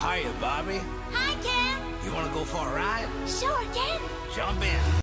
Hiya, Bobby. Hi, Ken. You want to go for a ride? Sure, Ken. Jump in.